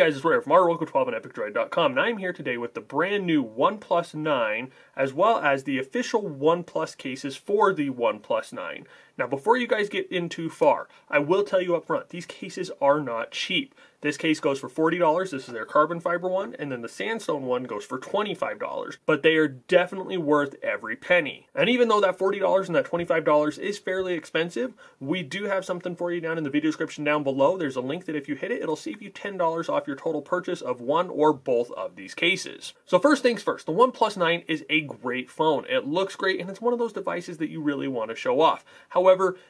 guys, it's Roy from rwilco12 and EpicDroid.com, and I'm here today with the brand new OnePlus 9, as well as the official OnePlus cases for the OnePlus 9. Now, before you guys get in too far, I will tell you up front, these cases are not cheap. This case goes for $40, this is their carbon fiber one, and then the sandstone one goes for $25, but they are definitely worth every penny. And even though that $40 and that $25 is fairly expensive, we do have something for you down in the video description down below. There's a link that if you hit it, it'll save you $10 off your total purchase of one or both of these cases. So first things first, the OnePlus 9 is a great phone. It looks great, and it's one of those devices that you really want to show off.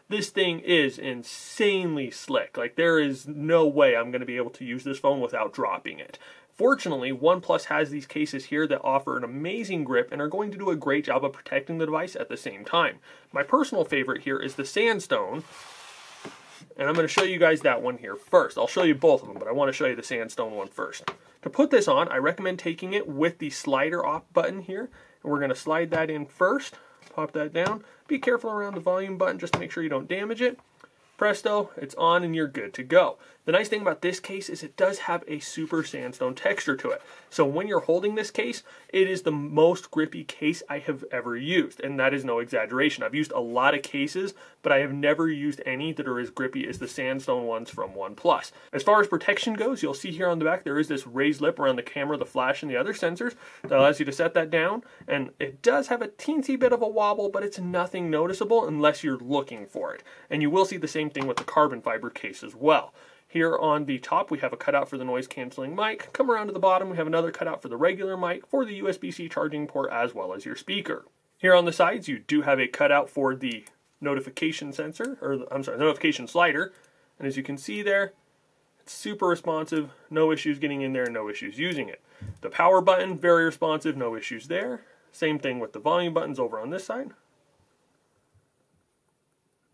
This thing is insanely slick. Like, there is no way I'm going to be able to use this phone without dropping it. Fortunately, OnePlus has these cases here that offer an amazing grip and are going to do a great job of protecting the device at the same time. My personal favorite here is the Sandstone, and I'm going to show you guys that one here first. I'll show you both of them, but I want to show you the Sandstone one first. To put this on, I recommend taking it with the slider off button here, and we're going to slide that in first, pop that down. Be careful around the volume button just to make sure you don't damage it. Presto, it's on and you're good to go. The nice thing about this case is it does have a super sandstone texture to it. So when you're holding this case, it is the most grippy case I have ever used. And that is no exaggeration. I've used a lot of cases, but I have never used any that are as grippy as the sandstone ones from OnePlus. As far as protection goes, you'll see here on the back there is this raised lip around the camera, the flash, and the other sensors that allows you to set that down. And it does have a teensy bit of a wobble, but it's nothing noticeable unless you're looking for it. And you will see the same thing with the carbon fiber case as well. Here on the top, we have a cutout for the noise canceling mic. Come around to the bottom, we have another cutout for the regular mic for the USB-C charging port as well as your speaker. Here on the sides, you do have a cutout for the notification sensor, or I'm sorry, notification slider. And as you can see there, it's super responsive, no issues getting in there, no issues using it. The power button, very responsive, no issues there. Same thing with the volume buttons over on this side.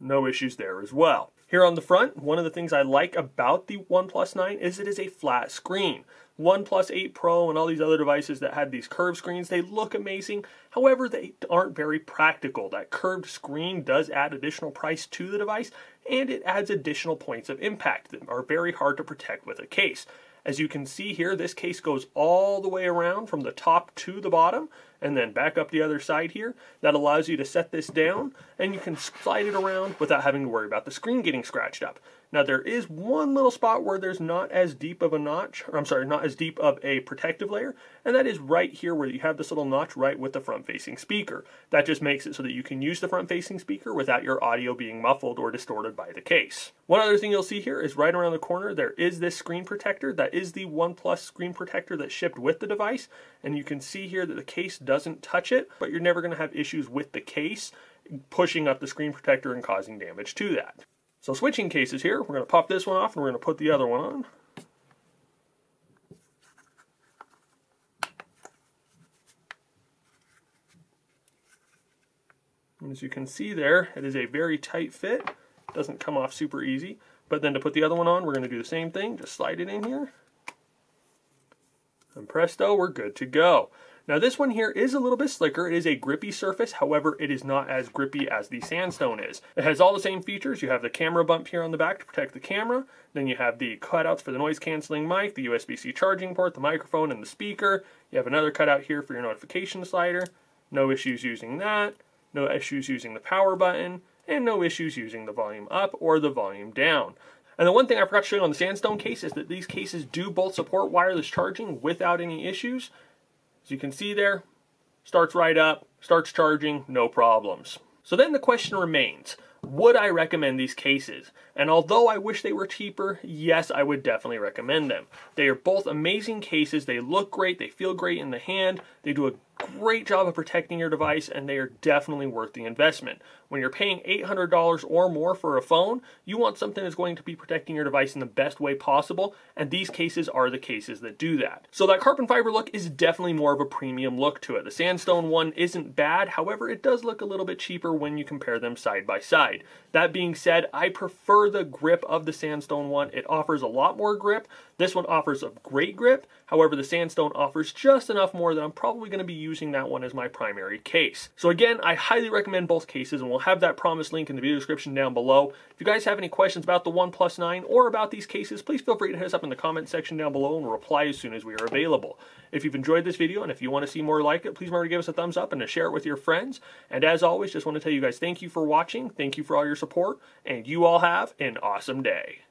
No issues there as well. Here on the front, one of the things I like about the OnePlus 9 is it is a flat screen. OnePlus 8 Pro and all these other devices that had these curved screens, they look amazing. However, they aren't very practical. That curved screen does add additional price to the device and it adds additional points of impact that are very hard to protect with a case. As you can see here, this case goes all the way around from the top to the bottom and then back up the other side here. That allows you to set this down and you can slide it around without having to worry about the screen getting scratched up. Now there is one little spot where there's not as deep of a notch, or I'm sorry, not as deep of a protective layer, and that is right here where you have this little notch right with the front facing speaker. That just makes it so that you can use the front facing speaker without your audio being muffled or distorted by the case. One other thing you'll see here is right around the corner there is this screen protector. That is the OnePlus screen protector that shipped with the device, and you can see here that the case doesn't touch it, but you're never going to have issues with the case pushing up the screen protector and causing damage to that. So switching cases here, we're going to pop this one off and we're going to put the other one on. And as you can see there, it is a very tight fit. Doesn't come off super easy. But then to put the other one on, we're going to do the same thing. Just slide it in here. And presto, we're good to go. Now this one here is a little bit slicker. It is a grippy surface, however, it is not as grippy as the sandstone is. It has all the same features. You have the camera bump here on the back to protect the camera. Then you have the cutouts for the noise canceling mic, the USB-C charging port, the microphone, and the speaker. You have another cutout here for your notification slider. No issues using that. No issues using the power button. And no issues using the volume up or the volume down. And the one thing I forgot to show you on the Sandstone case is that these cases do both support wireless charging without any issues. As you can see there, starts right up, starts charging, no problems. So then the question remains, would I recommend these cases? And although I wish they were cheaper, yes, I would definitely recommend them. They are both amazing cases. They look great. They feel great in the hand. They do a great job of protecting your device and they are definitely worth the investment. When you're paying $800 or more for a phone, you want something that's going to be protecting your device in the best way possible, and these cases are the cases that do that. So that carbon fiber look is definitely more of a premium look to it. The sandstone one isn't bad, however, it does look a little bit cheaper when you compare them side by side. That being said, I prefer the grip of the sandstone one. It offers a lot more grip. This one offers a great grip, however, the sandstone offers just enough more that I'm probably going to be using that one as my primary case. So again, I highly recommend both cases and we'll have that promise link in the video description down below. If you guys have any questions about the OnePlus 9 or about these cases, please feel free to hit us up in the comment section down below and we'll reply as soon as we are available. If you've enjoyed this video and if you want to see more like it, please remember to give us a thumbs up and to share it with your friends. And as always, just want to tell you guys thank you for watching, thank you for all your support, and you all have an awesome day.